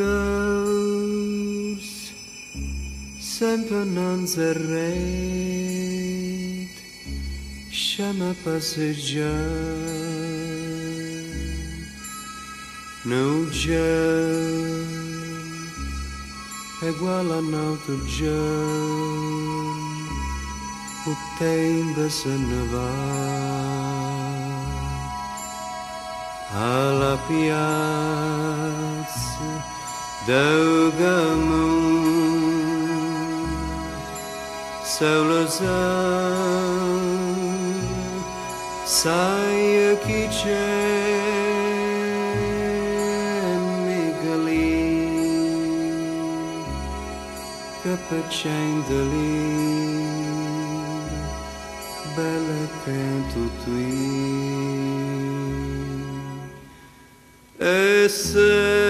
goes sempre non sarei chama passejar no gel é igual a nauta gel o tempo se nevar a la piada the moon, solar sun, Sayaki Migali, Kapachandali, bela Canto Tui. Esse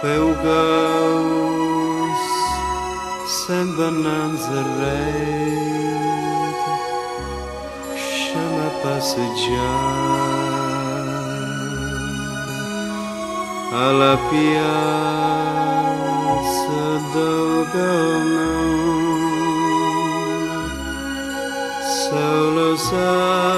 Peugaus, sembra Nazareth, chama passejar alla piazza del Gaumont. Solo solo